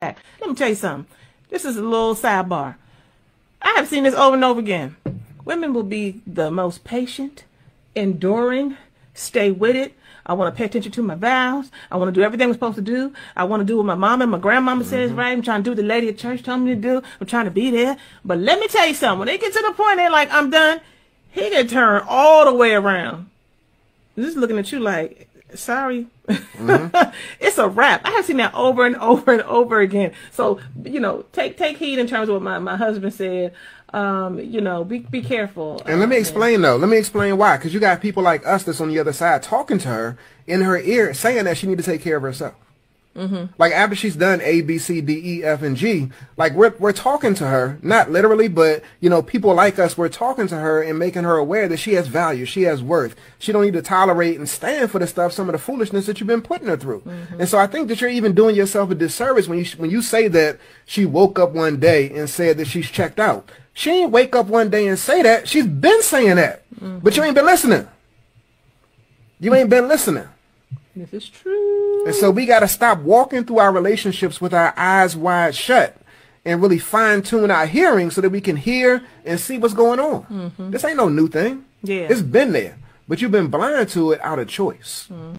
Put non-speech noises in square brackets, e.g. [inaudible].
Let me tell you something. This is a little sidebar. I have seen this over and over again. Women will be the most patient, enduring, stay with it. I want to pay attention to my vows. I want to do everything I'm supposed to do. I want to do what my mama and my grandmama mm-hmm. says right. I'm trying to do what the lady at church told me to do. I'm trying to be there. But let me tell you something. When they get to the point they're like, I'm done, he can turn all the way around. Just looking at you like, sorry. Mm-hmm. [laughs] it's a wrap. I have seen that over and over and over again. So, you know, take take heed in terms of what my, my husband said. Um, you know, be be careful. And let me explain though. Let me explain why. Because you got people like us that's on the other side talking to her in her ear, saying that she need to take care of herself. Mm-hmm. Like after she's done A, B, C, D, E, F, and G, like we're we're talking to her, not literally, but you know, people like us, we're talking to her and making her aware that she has value, she has worth. She don't need to tolerate and stand for the stuff, some of the foolishness that you've been putting her through. Mm-hmm. And so I think that you're even doing yourself a disservice when you when you say that she woke up one day and said that she's checked out. She ain't wake up one day and say that. She's been saying that, mm-hmm. but you ain't been listening. You ain't been listening. This is true. And so we got to stop walking through our relationships with our eyes wide shut and really fine tune our hearing so that we can hear and see what's going on. Mm-hmm. This ain't no new thing. Yeah. It's been there, but you've been blind to it out of choice. Mm.